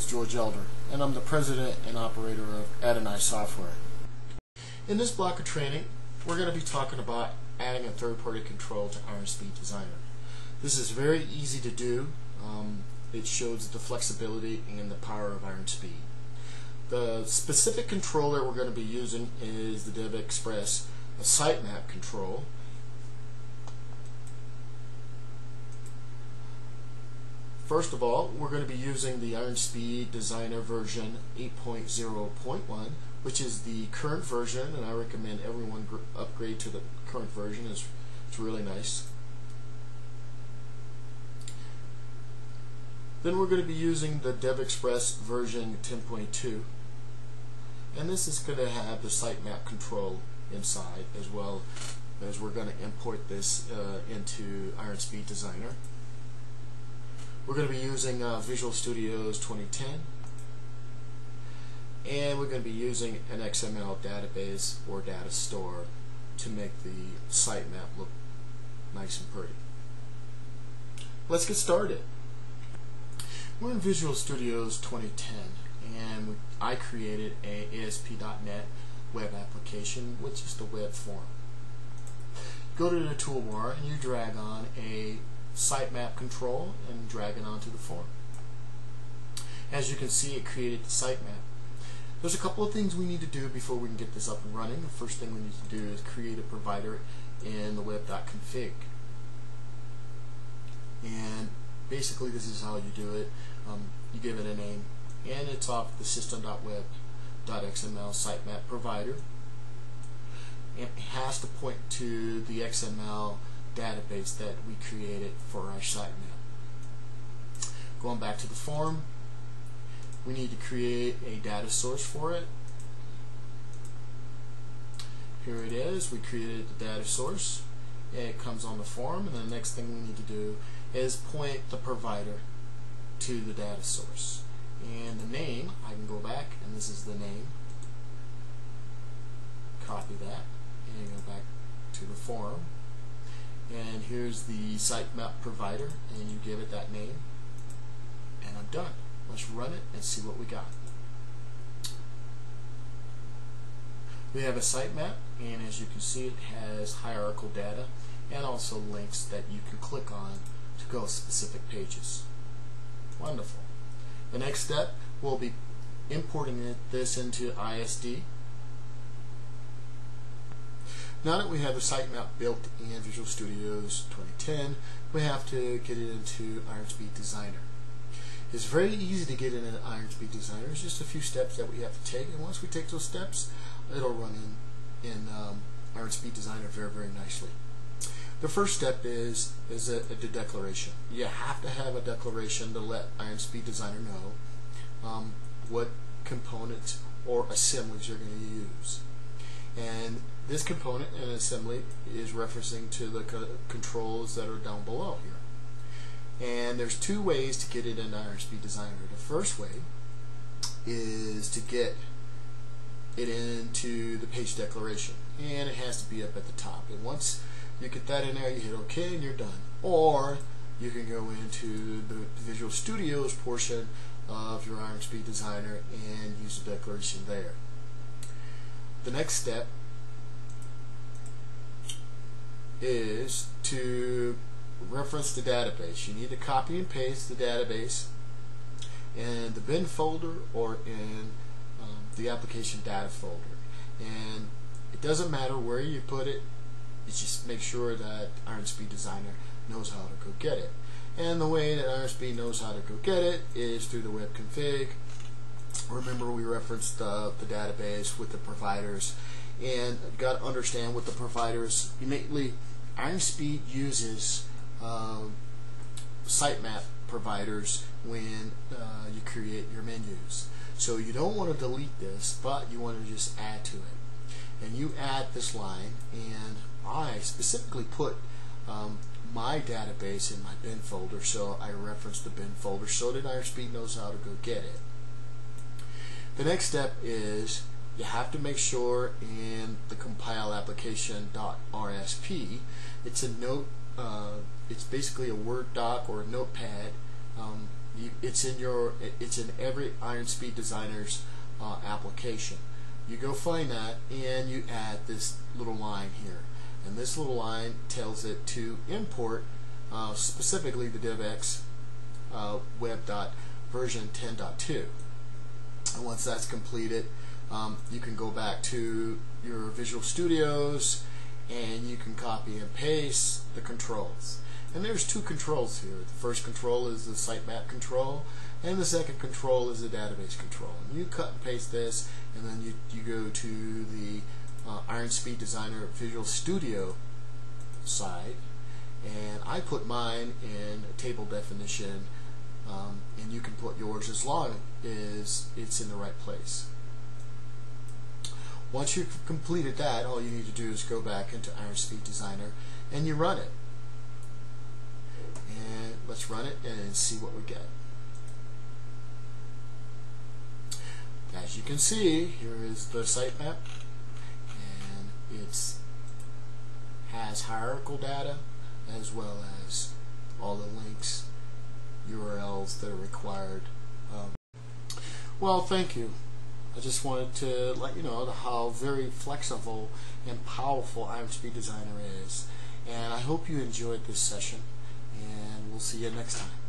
is George Elder, and I'm the president and operator of Adonai Software. In this block of training, we're going to be talking about adding a third-party control to IronSpeed Designer. This is very easy to do. Um, it shows the flexibility and the power of IronSpeed. The specific controller we're going to be using is the DevExpress sitemap control. First of all, we're going to be using the IronSpeed Designer version 8.0.1, which is the current version, and I recommend everyone upgrade to the current version. It's, it's really nice. Then we're going to be using the DevExpress version 10.2, and this is going to have the sitemap control inside as well as we're going to import this uh, into IronSpeed Designer. We're going to be using uh, Visual Studios 2010 and we're going to be using an XML database or data store to make the sitemap look nice and pretty. Let's get started. We're in Visual Studios 2010 and I created a ASP.NET web application with just a web form. Go to the toolbar and you drag on a sitemap control and drag it onto the form. As you can see, it created the sitemap. There's a couple of things we need to do before we can get this up and running. The first thing we need to do is create a provider in the web.config. And basically this is how you do it. Um, you give it a name and it's off the system.web.xml sitemap provider. It has to point to the XML database that we created for our site sitemap. Going back to the form, we need to create a data source for it. Here it is. We created the data source. It comes on the form, and the next thing we need to do is point the provider to the data source. And the name, I can go back, and this is the name. Copy that, and go back to the form and here's the sitemap provider and you give it that name and I'm done. Let's run it and see what we got. We have a sitemap and as you can see it has hierarchical data and also links that you can click on to go specific pages. Wonderful. The next step will be importing this into ISD now that we have the sitemap built in Visual Studios 2010, we have to get it into IronSpeed Designer. It's very easy to get in an IronSpeed Designer. It's just a few steps that we have to take, and once we take those steps, it'll run in in um, IronSpeed Designer very, very nicely. The first step is is a, a declaration. You have to have a declaration to let IronSpeed Designer know um, what components or assemblies you're going to use. And this component and assembly is referencing to the co controls that are down below here. And there's two ways to get it in IronSpeed Designer. The first way is to get it into the page declaration and it has to be up at the top and once you get that in there you hit OK and you're done or you can go into the Visual Studios portion of your IronSpeed Designer and use the declaration there. The next step is to reference the database. You need to copy and paste the database in the bin folder or in um, the application data folder. And it doesn't matter where you put it, you just make sure that IronSpeed Designer knows how to go get it. And the way that IronSpeed knows how to go get it is through the web config. Remember we referenced uh, the database with the providers and got to understand what the providers innately IronSpeed uses uh, sitemap providers when uh, you create your menus. So you don't want to delete this, but you want to just add to it. And you add this line, and I specifically put um, my database in my bin folder, so I reference the bin folder so that IronSpeed knows how to go get it. The next step is you have to make sure in the compile application .rsp it's a note uh, it's basically a word doc or a notepad um, You- It's in your it's in every Iron Speed Designer's uh, application. You go find that and you add this little line here, and this little line tells it to import uh, specifically the DevX uh, web dot version 10.2. And once that's completed, um, you can go back to your Visual Studios and you can copy and paste the controls. And there's two controls here. The first control is the sitemap control, and the second control is the database control. And you cut and paste this, and then you, you go to the uh, Iron Speed Designer Visual Studio side, and I put mine in table definition, as long as it's in the right place. Once you've completed that, all you need to do is go back into Iron Speed Designer and you run it. And let's run it and see what we get. As you can see, here is the sitemap, and it has hierarchical data as well as all the links, URLs that are required. Um, well, thank you. I just wanted to let you know how very flexible and powerful Speed Designer is. And I hope you enjoyed this session, and we'll see you next time.